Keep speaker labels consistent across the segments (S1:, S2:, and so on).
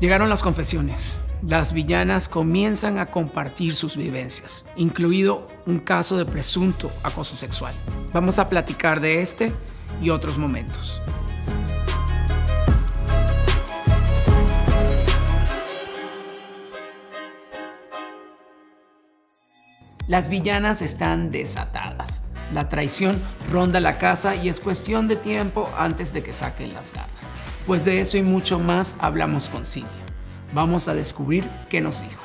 S1: Llegaron las confesiones. Las villanas comienzan a compartir sus vivencias, incluido un caso de presunto acoso sexual. Vamos a platicar de este y otros momentos. Las villanas están desatadas. La traición ronda la casa y es cuestión de tiempo antes de que saquen las garras. Pues de eso y mucho más hablamos con Cintia. Vamos a descubrir qué nos dijo.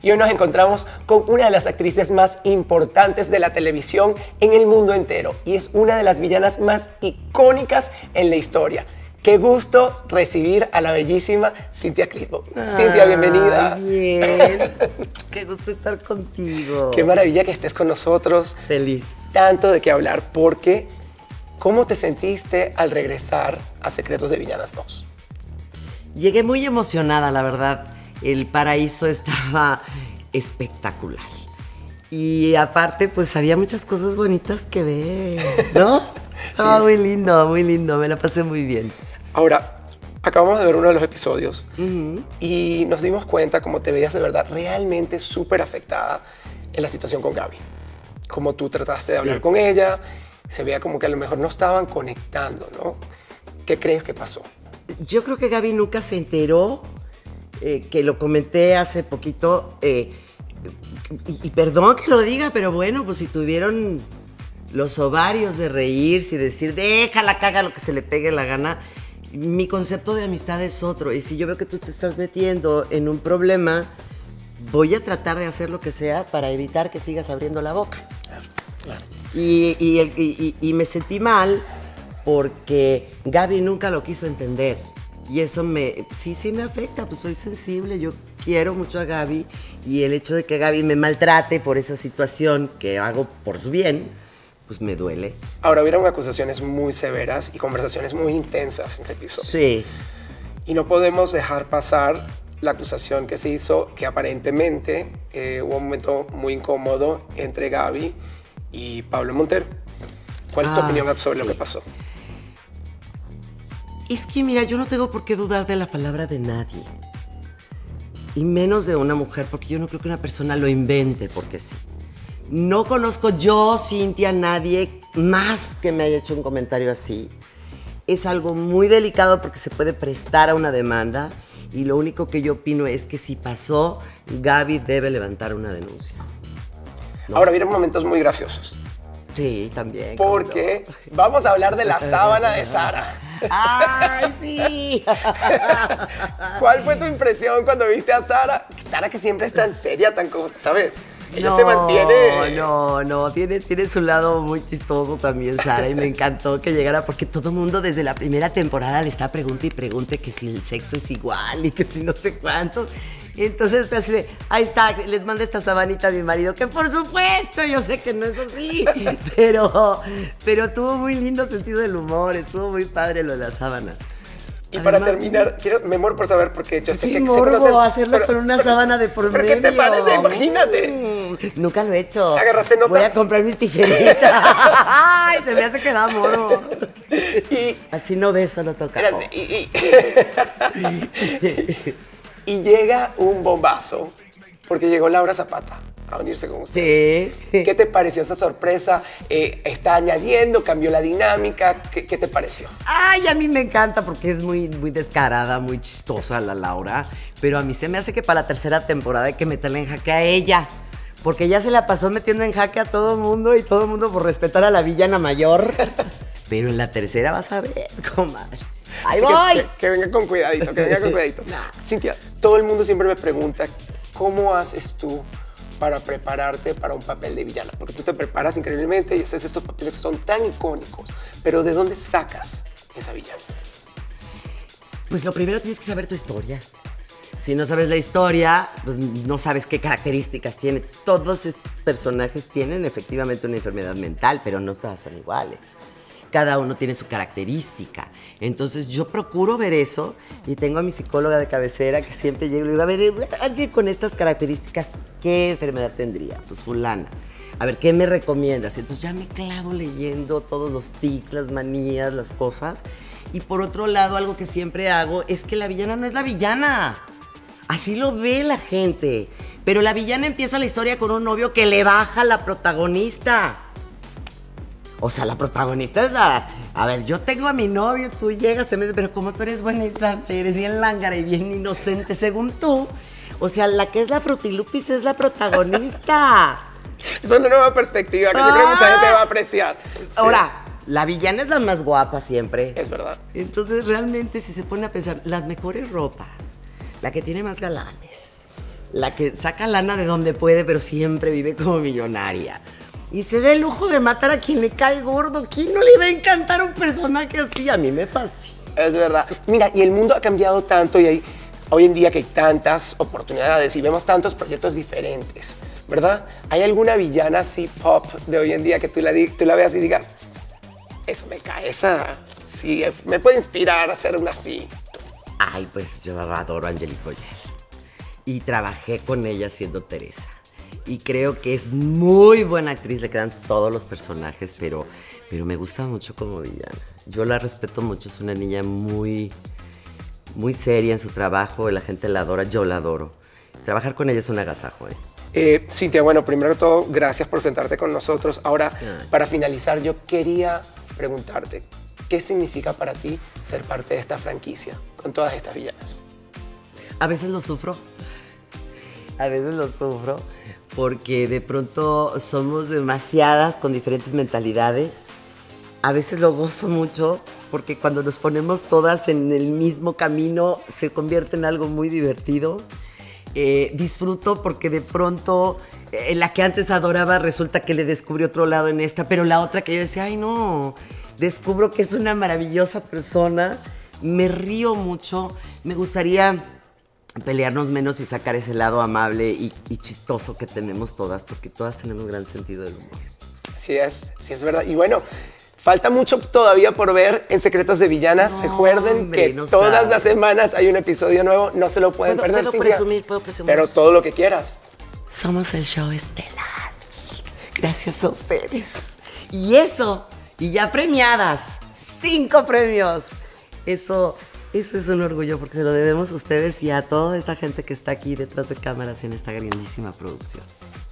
S2: Y hoy nos encontramos con una de las actrices más importantes de la televisión en el mundo entero y es una de las villanas más icónicas en la historia. Qué gusto recibir a la bellísima Cintia Clitbo. Cintia, bienvenida.
S3: Bien. Qué gusto estar contigo.
S2: Qué maravilla que estés con nosotros.
S3: Feliz.
S2: Tanto de qué hablar, porque ¿cómo te sentiste al regresar a Secretos de Villanas 2?
S3: Llegué muy emocionada, la verdad. El paraíso estaba espectacular. Y aparte, pues había muchas cosas bonitas que ver, ¿no? Estaba muy lindo, muy lindo. Me la pasé muy bien.
S2: Ahora, acabamos de ver uno de los episodios y nos dimos cuenta como te veías de verdad realmente súper afectada en la situación con Gaby. Como tú trataste de hablar con ella, se veía como que a lo mejor no estaban conectando, ¿no? ¿Qué crees que pasó?
S3: Yo creo que Gaby nunca se enteró, eh, que lo comenté hace poquito, eh, y, y perdón que lo diga, pero bueno, pues si tuvieron los ovarios de reírse y decir, déjala, caga lo que se le pegue la gana, mi concepto de amistad es otro. Y si yo veo que tú te estás metiendo en un problema, voy a tratar de hacer lo que sea para evitar que sigas abriendo la boca. Y, y y- y- y me sentí mal porque Gaby nunca lo quiso entender. Y eso me, sí, sí me afecta, pues soy sensible, yo quiero mucho a Gaby y el hecho de que Gaby me maltrate por esa situación que hago por su bien, pues me duele.
S2: Ahora, hubieron acusaciones muy severas y conversaciones muy intensas en ese episodio.
S3: Sí.
S2: Y no podemos dejar pasar la acusación que se hizo, que aparentemente eh, hubo un momento muy incómodo entre Gaby y Pablo Montero. ¿Cuál es tu
S3: Ah,
S2: opinión sobre lo que pasó?
S3: Es que mira, yo no tengo por qué dudar de la palabra de nadie. Y menos de una mujer, porque yo no creo que una persona lo invente porque sí. No conozco yo, Cintia, a nadie más que me haya hecho un comentario así. Es algo muy delicado porque se puede prestar a una demanda. Y lo único que yo opino es que si pasó, Gaby debe levantar una denuncia.
S2: Ahora, hubieron momentos muy graciosos.
S3: Sí, también.
S2: Porque vamos a hablar de la sábana de Sara.
S3: ¡Ay, sí!
S2: ¿Cuál fue tu impresión cuando viste a Sara? Sara que siempre es tan seria, tan, co- ¿sabes? Ella se mantiene...
S3: No, no, tiene, tiene su lado muy chistoso también, Sara, y me encantó que llegara porque todo el mundo desde la primera temporada le está pregunte y pregunte que si el sexo es igual y que si no sé cuánto. Y entonces pues, así de, ahí está, les manda esta sabanita a mi marido, que por supuesto, yo sé que no es así, pero, pero tuvo muy lindo sentido del humor, estuvo muy padre lo de la sábana.
S2: Y para terminar, quiero, me muero por saber, porque yo sé
S3: Qué
S2: que se
S3: morbo
S2: conocen,
S3: hacerlo
S2: pero-
S3: con una
S2: pero-
S3: sábana de por
S2: ¿Pero
S3: medio.
S2: qué te parece? Imagínate.
S3: Mm, Nunca lo he hecho.
S2: ¿Agarraste nota?
S3: Voy a comprar mis tijeritas. Ay, se me hace que da moro.
S2: Y,
S3: Así no ves, solo toca.
S2: espérate, y, y- y llega un bombazo, porque llegó Laura Zapata a unirse con ustedes.
S3: Sí.
S2: ¿Qué te pareció esa sorpresa? Eh, ¿Está añadiendo? ¿Cambió la dinámica? ¿Qué, qué te pareció?
S3: Ay, a mí me encanta porque es muy, muy descarada, muy chistosa la Laura. Pero a mí se me hace que para la tercera temporada hay que meterle en jaque a ella. Porque ella se la pasó metiendo en jaque a todo mundo y todo el mundo por respetar a la villana mayor. Pero en la tercera vas a ver, comadre. ¡Ahí
S2: Así
S3: voy!
S2: Que, que venga con cuidadito, que venga con cuidadito. Cintia, todo el mundo siempre me pregunta, ¿cómo haces tú para prepararte para un papel de villana? Porque tú te preparas increíblemente y haces estos papeles que son tan icónicos, pero ¿de dónde sacas esa villana?
S3: Pues lo primero tienes que saber tu historia. Si no sabes la historia, pues no sabes qué características tiene. Todos estos personajes tienen efectivamente una enfermedad mental, pero no todas son iguales. Cada uno tiene su característica. Entonces yo procuro ver eso y tengo a mi psicóloga de cabecera que siempre llego y le digo, a ver, alguien con estas características, ¿qué enfermedad tendría? Pues fulana. A ver, ¿qué me recomiendas? Entonces ya me clavo leyendo todos los tics, las manías, las cosas. Y por otro lado, algo que siempre hago es que la villana no es la villana. Así lo ve la gente. Pero la villana empieza la historia con un novio que le baja a la protagonista. O sea, la protagonista es la. A ver, yo tengo a mi novio, tú llegas, te metes, pero como tú eres buena y santa, eres bien lángara y bien inocente, según tú. O sea, la que es la frutilupis es la protagonista.
S2: es una nueva perspectiva que yo creo que mucha gente va a apreciar.
S3: Ahora, la villana es la más guapa siempre.
S2: Es verdad.
S3: Entonces, realmente, si se pone a pensar, las mejores ropas, la que tiene más galanes, la que saca lana de donde puede, pero siempre vive como millonaria y se dé el lujo de matar a quien le cae gordo. ¿Quién no le va a encantar un personaje así? A mí me fascina.
S2: Es verdad. Mira, y el mundo ha cambiado tanto y hay, hoy en día que hay tantas oportunidades y vemos tantos proyectos diferentes, ¿verdad? ¿Hay alguna villana así pop de hoy en día que tú la, tú la veas y digas, eso me cae, esa sí, me puede inspirar a hacer una así?
S3: Ay, pues yo adoro a Angelique Boyer. Y trabajé con ella siendo Teresa y creo que es muy buena actriz, le quedan todos los personajes, pero, pero me gusta mucho como villana. Yo la respeto mucho, es una niña muy, muy seria en su trabajo, la gente la adora, yo la adoro. Trabajar con ella es un agasajo. ¿eh?
S2: Eh, Cintia, bueno, primero que todo, gracias por sentarte con nosotros. Ahora, para finalizar, yo quería preguntarte, ¿qué significa para ti ser parte de esta franquicia con todas estas villanas?
S3: A veces lo sufro, a veces lo sufro, porque de pronto somos demasiadas con diferentes mentalidades. A veces lo gozo mucho porque cuando nos ponemos todas en el mismo camino se convierte en algo muy divertido. Eh, disfruto porque de pronto eh, la que antes adoraba resulta que le descubrió otro lado en esta, pero la otra que yo decía, ay no, descubro que es una maravillosa persona, me río mucho, me gustaría pelearnos menos y sacar ese lado amable y, chistoso que tenemos todas, porque todas tenemos un gran sentido del humor.
S2: Sí es, sí es verdad. Y bueno, falta mucho todavía por ver en Secretos de Villanas. Recuerden que todas las semanas hay un episodio nuevo, no se lo pueden perder.
S3: Puedo presumir, puedo presumir.
S2: Pero todo lo que quieras.
S3: Somos el show estelar. Gracias a ustedes. Y eso, y ya premiadas, cinco premios. Eso eso es un orgullo porque se lo debemos a ustedes y a toda esta gente que está aquí detrás de cámaras en esta grandísima producción.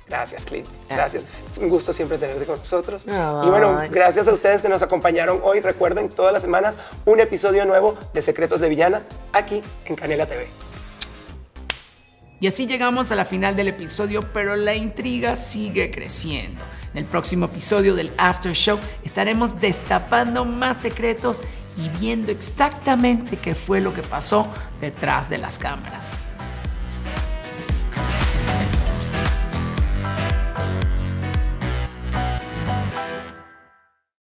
S2: Gracias, Clint. Gracias. Es un gusto siempre tenerte con nosotros. Y bueno, gracias a ustedes que nos acompañaron hoy. Recuerden, todas las semanas un episodio nuevo de Secretos de Villana aquí en Canela TV.
S1: Y así llegamos a la final del episodio, pero la intriga sigue creciendo. En el próximo episodio del After Show estaremos destapando más secretos y viendo exactamente qué fue lo que pasó detrás de las cámaras.